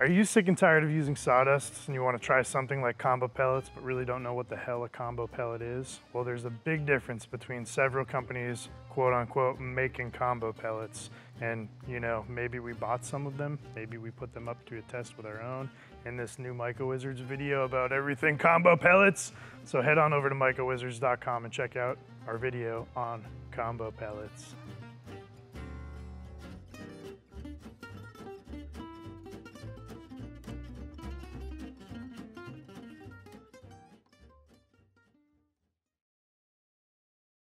Are you sick and tired of using sawdust and you want to try something like combo pellets but really don't know what the hell a combo pellet is? Well, there's a big difference between several companies, quote unquote, making combo pellets. And, you know, maybe we bought some of them, maybe we put them up to a test with our own in this new MycoWizards video about everything combo pellets. So head on over to MycoWizards.com and check out our video on combo pellets.